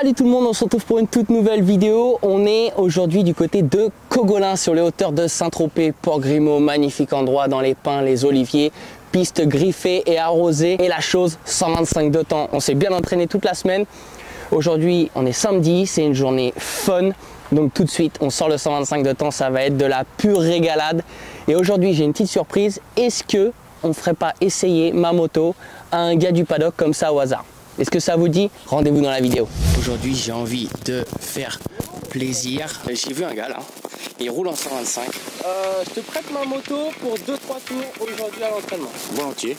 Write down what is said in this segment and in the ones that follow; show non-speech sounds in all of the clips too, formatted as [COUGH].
Salut tout le monde, on se retrouve pour une toute nouvelle vidéo. On est aujourd'hui du côté de Cogolin sur les hauteurs de Saint-Tropez, Port-Grimaud, magnifique endroit dans les pins, les oliviers, piste griffée et arrosée et la chose 125 de temps. On s'est bien entraîné toute la semaine. Aujourd'hui, on est samedi, c'est une journée fun. Donc tout de suite, on sort le 125 de temps, ça va être de la pure régalade. Et aujourd'hui, j'ai une petite surprise. Est-ce que on ferait pas essayer ma moto à un gars du paddock comme ça au hasard? Est-ce que ça vous dit Rendez-vous dans la vidéo. Aujourd'hui, j'ai envie de faire plaisir. J'ai vu un gars là, il roule en 125. Euh, je te prête ma moto pour 2-3 tours aujourd'hui à l'entraînement. Volontiers.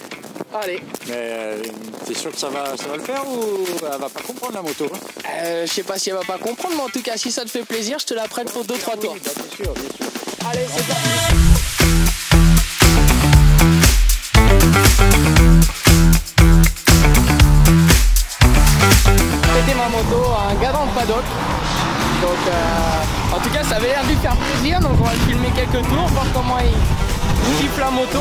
Allez, Mais euh, t'es sûr que ça va, ça va le faire ou elle va pas comprendre la moto hein? Euh, je sais pas si elle va pas comprendre, mais en tout cas, si ça te fait plaisir, je te la prête pour 2-3 tours. Oui, bah, bien sûr, bien sûr. Allez, c'est parti faire plaisir. Donc, on va filmer quelques tours, voir comment il kiffe la moto.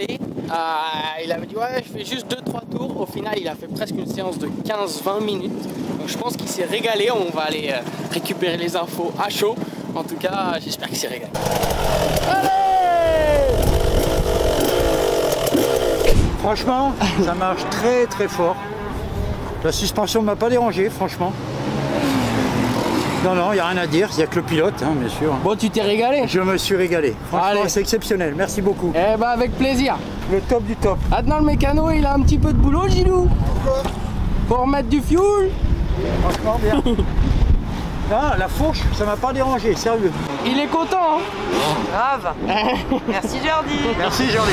Euh, il avait dit ouais je fais juste 2-3 tours. Au final il a fait presque une séance de 15-20 minutes. Donc je pense qu'il s'est régalé. On va aller euh, récupérer les infos à chaud. En tout cas j'espère qu'il s'est régalé. Franchement, ça marche très très fort. La suspension ne m'a pas dérangé, franchement. Non, non, il n'y a rien à dire, il n'y a que le pilote, hein, bien sûr. Bon tu t'es régalé Je me suis régalé. Franchement, Allez. c'est exceptionnel. Merci beaucoup. Eh bah avec plaisir. Le top du top. Maintenant le mécano il a un petit peu de boulot Gilou. Pour remettre du fuel. Franchement, bien. [LAUGHS] Ah, la fourche, ça m'a pas dérangé, sérieux. Il est content hein Grave. [LAUGHS] Merci Jordi. Merci, Jordi.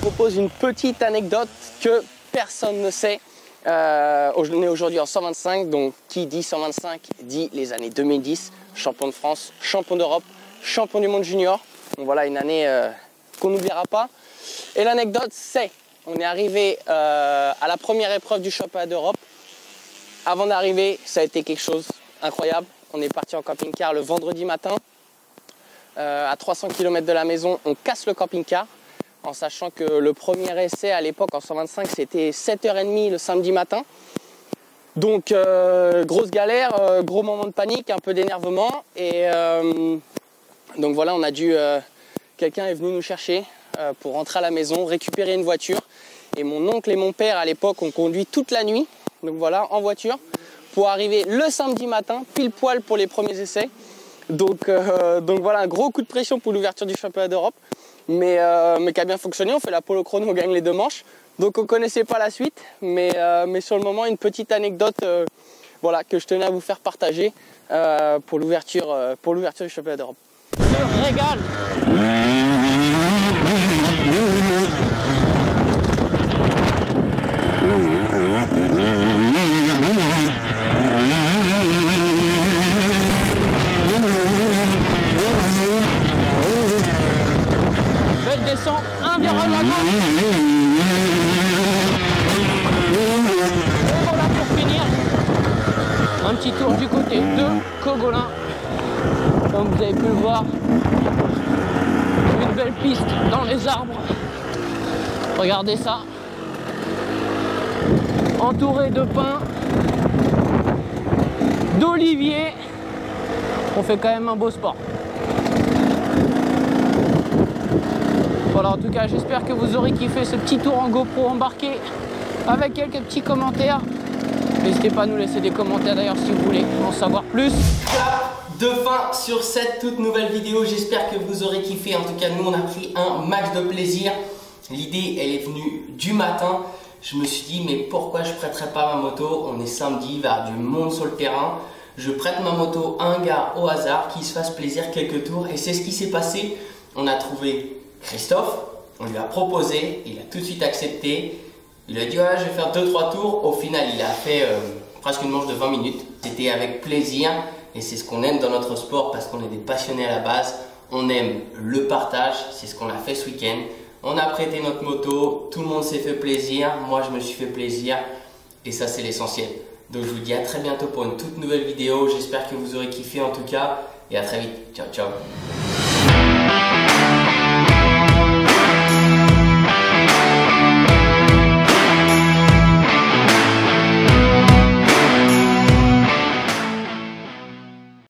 Propose une petite anecdote que personne ne sait. Euh, on est aujourd'hui en 125, donc qui dit 125 dit les années 2010, champion de France, champion d'Europe, champion du monde junior. Donc voilà une année euh, qu'on n'oubliera pas. Et l'anecdote c'est, on est arrivé euh, à la première épreuve du championnat d'Europe. Avant d'arriver, ça a été quelque chose incroyable. On est parti en camping-car le vendredi matin. À 300 km de la maison, on casse le camping-car en sachant que le premier essai à l'époque en 125 c'était 7h30 le samedi matin. Donc euh, grosse galère, euh, gros moment de panique, un peu d'énervement et euh, donc voilà on a dû quelqu'un est venu nous chercher pour rentrer à la maison, récupérer une voiture et mon oncle et mon père à l'époque ont conduit toute la nuit donc voilà en voiture pour arriver le samedi matin pile poil pour les premiers essais. Donc, euh, donc voilà un gros coup de pression pour l'ouverture du championnat d'Europe mais, euh, mais qui a bien fonctionné. On fait la polo chrono, on gagne les deux manches. Donc on connaissait pas la suite, mais, euh, mais sur le moment, une petite anecdote voilà, que je tenais à vous faire partager pour l'ouverture du championnat d'Europe. Je régale petit tour du côté de Cogolin. Comme vous avez pu le voir, une belle piste dans les arbres. Regardez ça. Entouré de pins, d'oliviers. On fait quand même un beau sport. Voilà, en tout cas, j'espère que vous aurez kiffé ce petit tour en GoPro embarqué avec quelques petits commentaires. N'hésitez pas à nous laisser des commentaires d'ailleurs si vous voulez en savoir plus. De fin sur cette toute nouvelle vidéo. J'espère que vous aurez kiffé. En tout cas, nous, on a pris un max de plaisir. L'idée, elle est venue du matin. Je me suis dit, mais pourquoi je prêterais pas ma moto? On est samedi, il y avoir du monde sur le terrain. Je prête ma moto à un gars au hasard qui se fasse plaisir quelques tours. Et c'est ce qui s'est passé. On a trouvé Christophe, on lui a proposé, il a tout de suite accepté. Il a dit ouais, je vais faire 2-3 tours. Au final, il a fait euh, presque une manche de 20 minutes. C'était avec plaisir et c'est ce qu'on aime dans notre sport parce qu'on est des passionnés à la base. On aime le partage, c'est ce qu'on a fait ce week-end. On a prêté notre moto, tout le monde s'est fait plaisir. Moi, je me suis fait plaisir et ça, c'est l'essentiel. Donc, je vous dis à très bientôt pour une toute nouvelle vidéo. J'espère que vous aurez kiffé en tout cas et à très vite. Ciao, ciao.